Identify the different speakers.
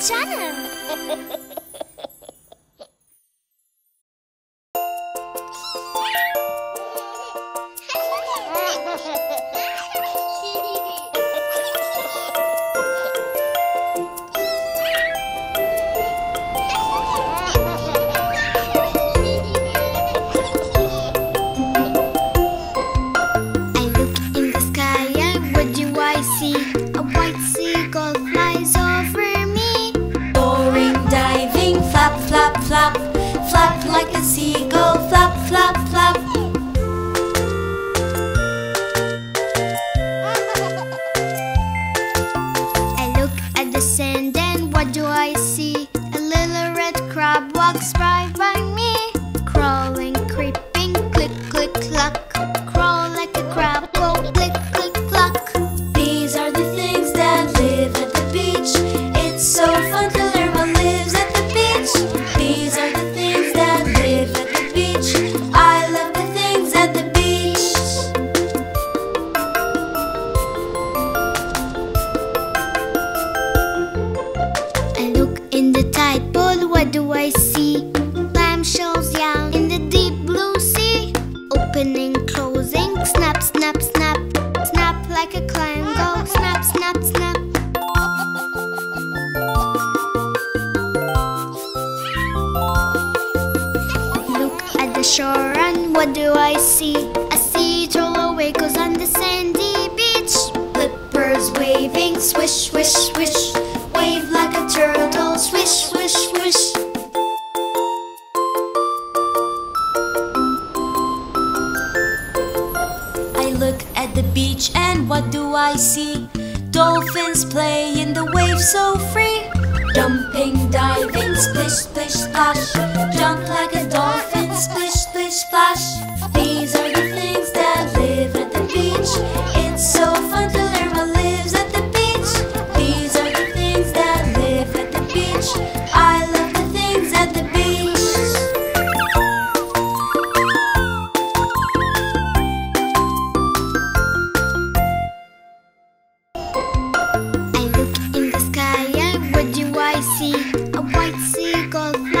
Speaker 1: channel. And what do I see? A little red crab walks right by me. Opening, closing, snap, snap, snap. Snap like a clam, go snap, shore and what do I see? A away goes on the sandy beach.
Speaker 2: Flippers waving, swish, swish, swish. Wave like a turtle, swish, swish, swish. I look at the beach and what do I see? Dolphins play in the waves so free. Jumping, diving, splish, splish, splash. Jump like a splash. These are the things that live at the beach. It's so fun to learn what lives at the beach. These are the things that live at the beach. I love the things at the beach.
Speaker 1: I look in the sky and what do I see? A white seagull.